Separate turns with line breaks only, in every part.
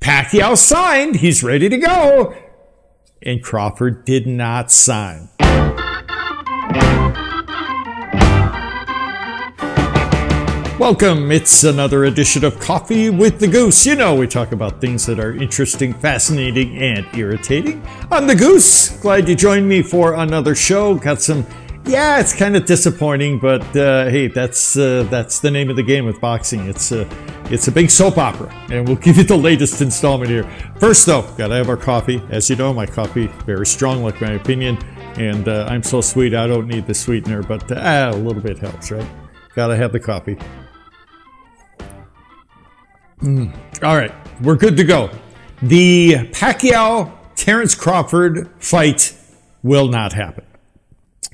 Pacquiao signed. He's ready to go. And Crawford did not sign. Welcome. It's another edition of Coffee with the Goose. You know, we talk about things that are interesting, fascinating, and irritating. I'm the Goose. Glad you joined me for another show. Got some, yeah, it's kind of disappointing, but uh, hey, that's uh, that's the name of the game with boxing. It's a, it's a big soap opera, and we'll give you the latest installment here. First, though, gotta have our coffee. As you know, my coffee very strong, like my opinion, and uh, I'm so sweet I don't need the sweetener, but uh, a little bit helps, right? Gotta have the coffee. Mm. All right, we're good to go. The Pacquiao Terence Crawford fight will not happen.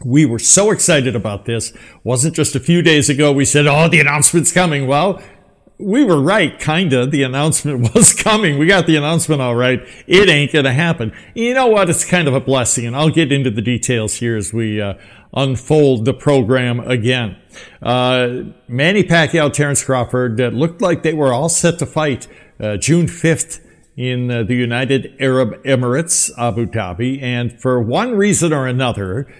We were so excited about this. Wasn't just a few days ago we said, "Oh, the announcement's coming." Well, we were right, kinda. The announcement was coming. We got the announcement all right. It ain't gonna happen. You know what? It's kind of a blessing, and I'll get into the details here as we uh, unfold the program again. Uh, Manny Pacquiao, Terence Crawford uh, looked like they were all set to fight uh, June 5th in uh, the United Arab Emirates, Abu Dhabi, and for one reason or another,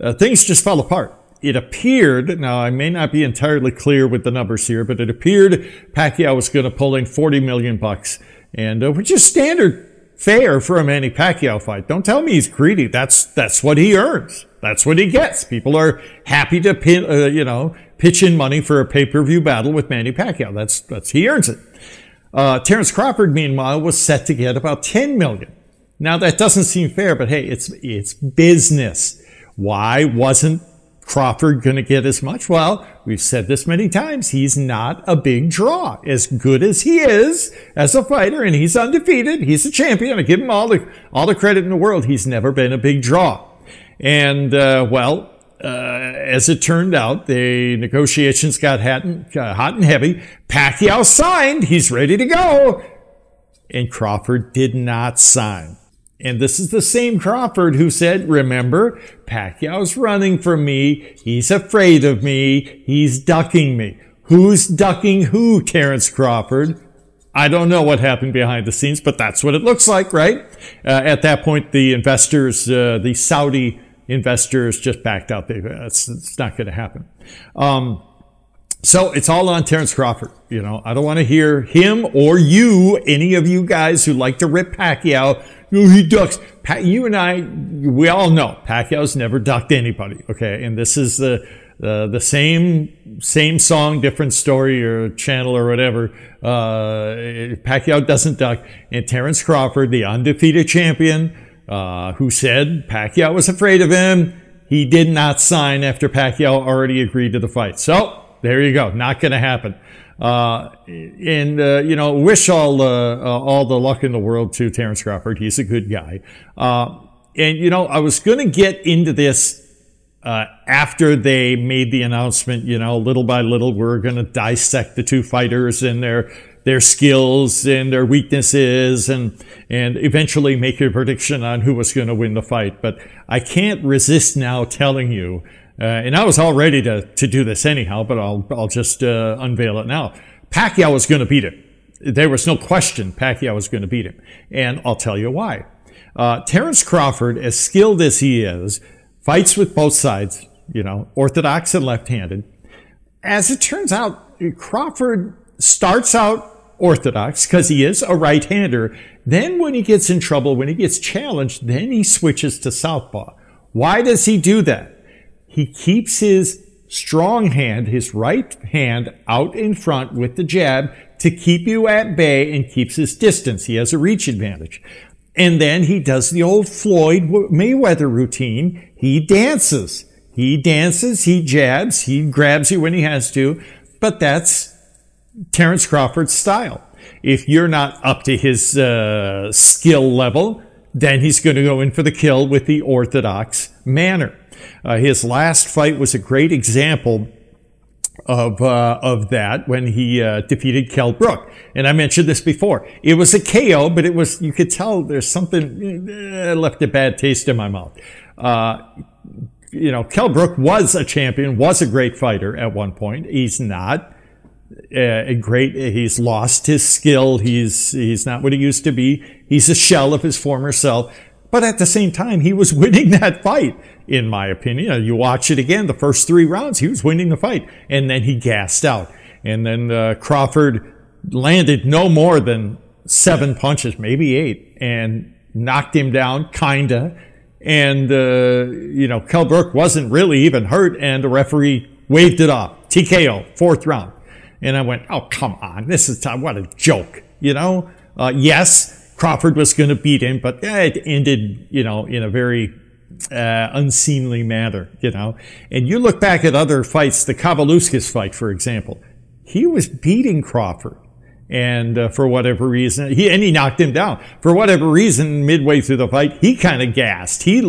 uh, things just fell apart it appeared, now I may not be entirely clear with the numbers here, but it appeared Pacquiao was going to pull in 40 million bucks, and uh, which is standard fare for a Manny Pacquiao fight. Don't tell me he's greedy. That's that's what he earns. That's what he gets. People are happy to pin, uh, you know, pitch in money for a pay-per-view battle with Manny Pacquiao. That's that's he earns it. Uh, Terence Crawford, meanwhile, was set to get about 10 million. Now that doesn't seem fair, but hey, it's it's business. Why wasn't Crawford going to get as much? Well, we've said this many times. He's not a big draw. As good as he is as a fighter, and he's undefeated, he's a champion. I give him all the all the credit in the world. He's never been a big draw. And uh, well, uh, as it turned out, the negotiations got hot and, uh, hot and heavy. Pacquiao signed. He's ready to go. And Crawford did not sign. And this is the same Crawford who said, remember, Pacquiao's running from me. He's afraid of me. He's ducking me. Who's ducking who, Terence Crawford? I don't know what happened behind the scenes, but that's what it looks like, right? Uh, at that point, the investors, uh, the Saudi investors just backed out. They, it's, it's not going to happen. Um, so it's all on Terence Crawford. You know, I don't want to hear him or you, any of you guys who like to rip Pacquiao, he ducks. Pat, you and I, we all know Pacquiao's never ducked anybody. Okay, and this is the uh, the same same song, different story or channel or whatever. Uh, Pacquiao doesn't duck, and Terence Crawford, the undefeated champion, uh, who said Pacquiao was afraid of him, he did not sign after Pacquiao already agreed to the fight. So there you go, not going to happen. Uh, and uh, you know, wish all uh, all the luck in the world to Terence Crawford. He's a good guy. Uh, and you know, I was going to get into this uh, after they made the announcement. You know, little by little, we're going to dissect the two fighters and their their skills and their weaknesses, and and eventually make a prediction on who was going to win the fight. But I can't resist now telling you uh, and I was all ready to, to do this anyhow, but I'll, I'll just uh, unveil it now. Pacquiao was going to beat him. There was no question Pacquiao was going to beat him. And I'll tell you why. Uh, Terence Crawford, as skilled as he is, fights with both sides, you know, orthodox and left-handed. As it turns out, Crawford starts out orthodox because he is a right-hander. Then when he gets in trouble, when he gets challenged, then he switches to southpaw. Why does he do that? He keeps his strong hand, his right hand out in front with the jab to keep you at bay and keeps his distance. He has a reach advantage. And then he does the old Floyd Mayweather routine. He dances. He dances, he jabs, he grabs you when he has to, but that's Terence Crawford's style. If you're not up to his uh, skill level, then he's going to go in for the kill with the orthodox manner. Uh, his last fight was a great example of uh, of that when he uh, defeated Kell Brook. And I mentioned this before. It was a KO, but it was you could tell there's something uh, left a bad taste in my mouth. Uh, you know, Kell Brook was a champion, was a great fighter at one point. He's not. A great. He's lost his skill. He's he's not what he used to be. He's a shell of his former self. But at the same time, he was winning that fight, in my opinion. You watch it again, the first three rounds, he was winning the fight. And then he gassed out. And then uh, Crawford landed no more than seven punches, maybe eight, and knocked him down, kinda. And, uh, you know, Kell Brook wasn't really even hurt, and the referee waved it off. TKO, fourth round. And I went, oh, come on. This is, what a joke, you know? Uh, yes, Crawford was going to beat him, but it ended, you know, in a very uh, unseemly manner, you know. And you look back at other fights, the Kavaliauskas fight, for example, he was beating Crawford. And uh, for whatever reason, he and he knocked him down. For whatever reason, midway through the fight, he kind of gassed. He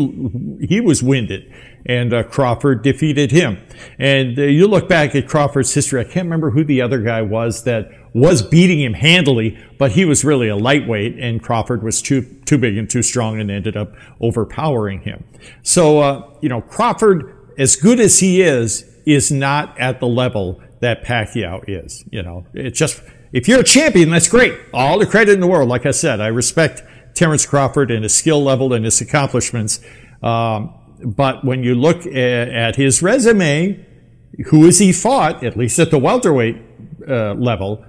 he was winded, and uh, Crawford defeated him. And uh, you look back at Crawford's history. I can't remember who the other guy was that was beating him handily, but he was really a lightweight, and Crawford was too too big and too strong, and ended up overpowering him. So uh, you know, Crawford, as good as he is, is not at the level that Pacquiao is. You know, it's just if you're a champion, that's great. All the credit in the world. Like I said, I respect Terence Crawford and his skill level and his accomplishments. Um, but when you look at, at, his resume, who has he fought, at least at the welterweight uh, level,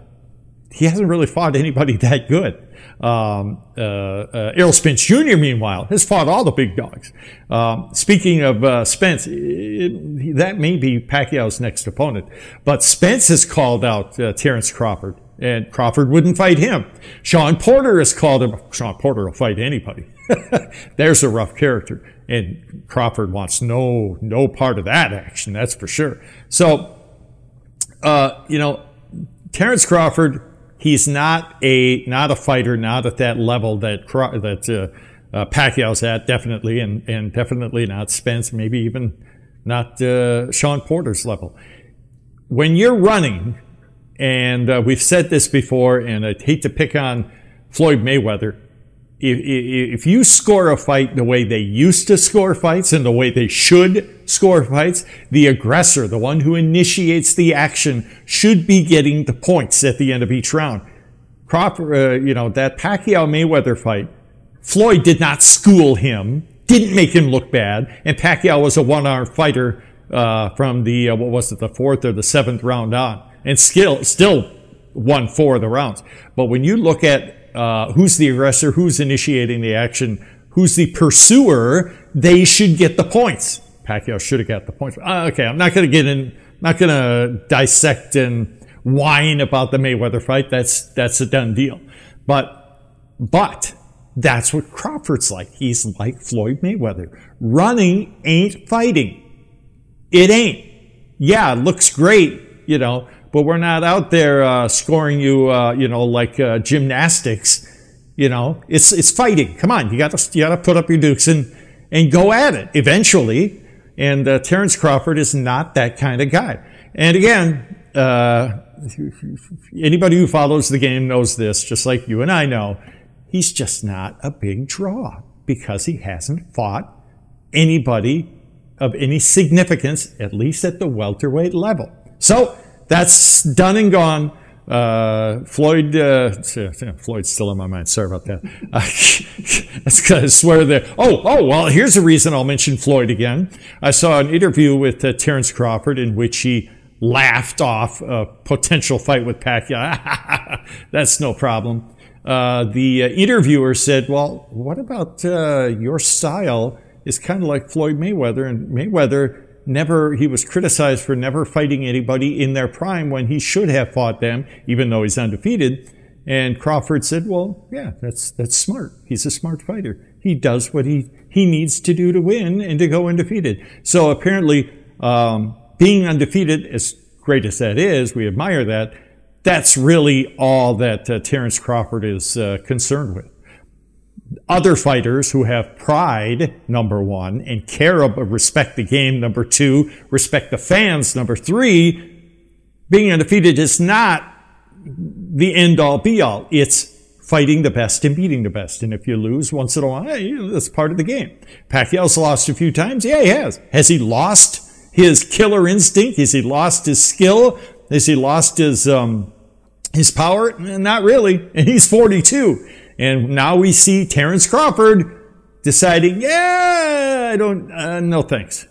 he hasn't really fought anybody that good. Um, uh, uh, Errol Spence Jr., meanwhile, has fought all the big dogs. Um, speaking of uh, Spence, it, that may be Pacquiao's next opponent, but Spence has called out uh, Terence Crawford, and Crawford wouldn't fight him. Shawn Porter has called him. Shawn Porter will fight anybody. There's a rough character, and Crawford wants no no part of that action. That's for sure. So, uh, you know, Terence Crawford he's not a not a fighter, not at that level that that uh, uh, Pacquiao's at, definitely, and and definitely not Spence, maybe even not uh, Shawn Porter's level. When you're running, and uh, we've said this before, and I hate to pick on Floyd Mayweather, if, if you score a fight the way they used to score fights and the way they should score fights, the aggressor, the one who initiates the action, should be getting the points at the end of each round. Crawford, uh, you know, that Pacquiao Mayweather fight, Floyd did not school him, didn't make him look bad, and Pacquiao was a one-arm fighter uh, from the, uh, what was it, the fourth or the seventh round on, and still, still won four of the rounds. But when you look at uh, who's the aggressor, who's initiating the action, who's the pursuer, they should get the points. Pacquiao should have got the points. Uh, okay, I'm not going to get in, not going to dissect and whine about the Mayweather fight. That's, that's a done deal. But, but that's what Crawford's like. He's like Floyd Mayweather. Running ain't fighting. It ain't. Yeah, it looks great, you know, but we're not out there uh, scoring you, uh, you know, like uh, gymnastics. You know, it's it's fighting. Come on, you got to you got to put up your dukes and and go at it eventually. And uh, Terence Crawford is not that kind of guy. And again, uh, anybody who follows the game knows this, just like you and I know. He's just not a big draw because he hasn't fought anybody of any significance, at least at the welterweight level. So that's done and gone. Uh, Floyd, uh, Floyd's still in my mind. Sorry about that. That's I swear there. Oh, oh, well, here's a reason I'll mention Floyd again. I saw an interview with uh, Terence Crawford in which he laughed off a potential fight with Pacquiao. That's no problem. Uh, the uh, interviewer said, well, what about uh, your style is kind of like Floyd Mayweather and Mayweather never, he was criticized for never fighting anybody in their prime when he should have fought them, even though he's undefeated. And Crawford said, well, yeah, that's, that's smart. He's a smart fighter. He does what he, he needs to do to win and to go undefeated. So apparently, um, being undefeated, as great as that is, we admire that. That's really all that uh, Terence Crawford is uh, concerned with other fighters who have pride, number one, and care about, respect the game, number two, respect the fans, number three, being undefeated is not the end all be all. It's fighting the best and beating the best. And if you lose once in a while, hey, that's part of the game. Pacquiao's lost a few times. Yeah, he has. Has he lost his killer instinct? Has he lost his skill? Has he lost his um, his power? Not really. And he's 42. And now we see Terence Crawford deciding, yeah, I don't, uh, no thanks.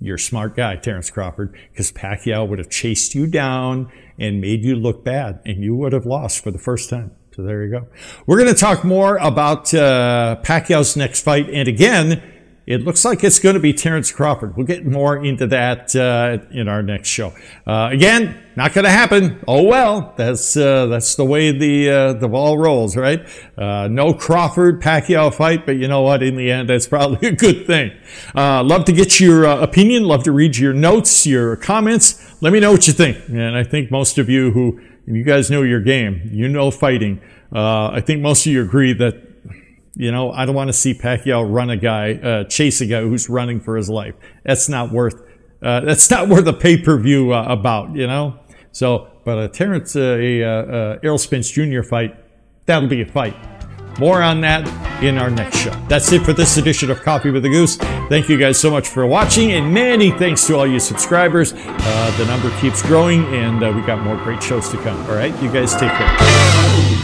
You're a smart guy, Terence Crawford, because Pacquiao would have chased you down and made you look bad, and you would have lost for the first time. So there you go. We're going to talk more about uh, Pacquiao's next fight, and again, it looks like it's going to be Terence Crawford. We'll get more into that uh, in our next show. Uh, again, not going to happen. Oh well, that's uh, that's the way the uh, the ball rolls, right? Uh, no Crawford Pacquiao fight, but you know what? In the end, that's probably a good thing. Uh, love to get your opinion. Love to read your notes, your comments. Let me know what you think. And I think most of you who you guys know your game, you know fighting. I think most of you agree that you know, I don't want to see Pacquiao run a guy, uh, chase a guy who's running for his life. That's not worth, uh, that's not worth a pay-per-view uh, about, you know? So, but a Terence, uh, a, uh, uh, Errol Spence Jr. fight, that'll be a fight. More on that in our next show. That's it for this edition of Coffee with the Goose. Thank you guys so much for watching, and many thanks to all you subscribers. Uh, the number keeps growing, and we got more great shows to come. All right, you guys take care.